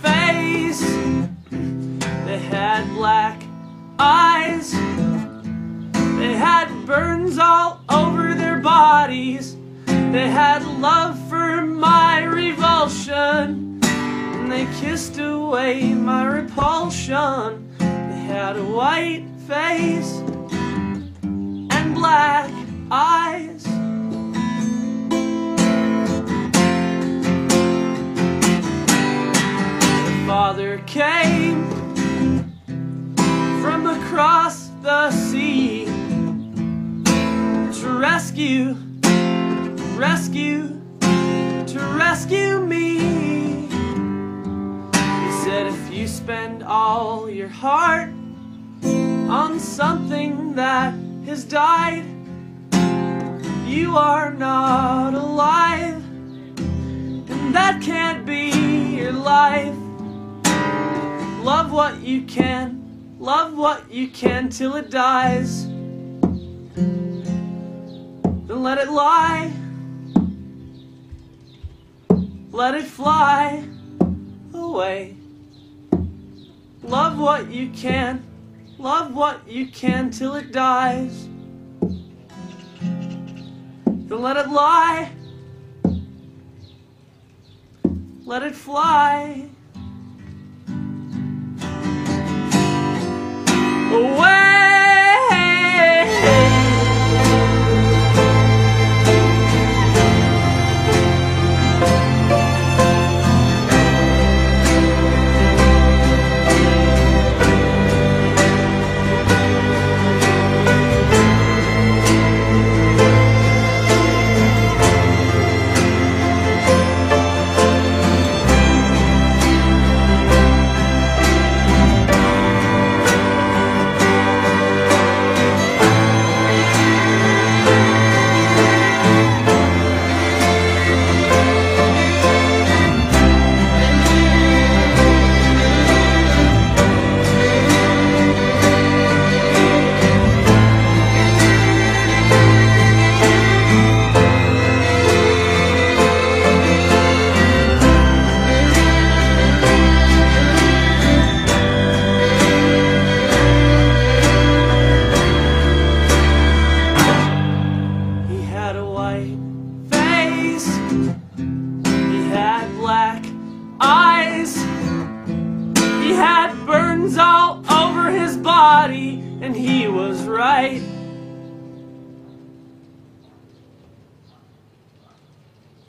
face. They had black eyes. All over their bodies. They had love for my revulsion. And they kissed away my repulsion. They had a white face and black eyes. The father came from across the sea rescue, rescue, to rescue me. He said, if you spend all your heart on something that has died, you are not alive, and that can't be your life. Love what you can, love what you can till it dies. Let it lie, let it fly away. Love what you can, love what you can till it dies. Then let it lie, let it fly. away. All over his body, and he was right.